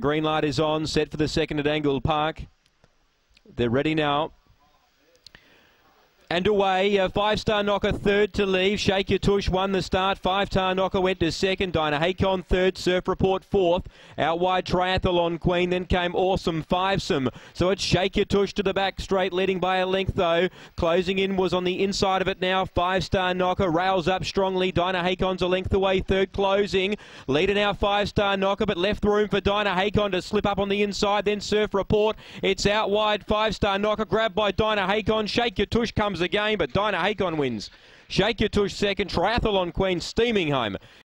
Green light is on, set for the second at Angle Park. They're ready now. And away, uh, five star knocker third to leave. Shake Your Tush won the start. Five star knocker went to second. Dinah Haycon third. Surf Report fourth. Out wide Triathlon Queen. Then came Awesome Fivesome. So it's Shake Your Tush to the back straight, leading by a length though. Closing in was on the inside of it now. Five star knocker rails up strongly. Dinah Haycon's a length away. Third closing. Leader now five star knocker, but left room for Dinah Haycon to slip up on the inside. Then Surf Report. It's out wide. Five star knocker grabbed by Dinah Haycon. Shake Your Tush comes the game, but Dinah Haycon wins. Shake Your Tush second, Triathlon Queen steaming home.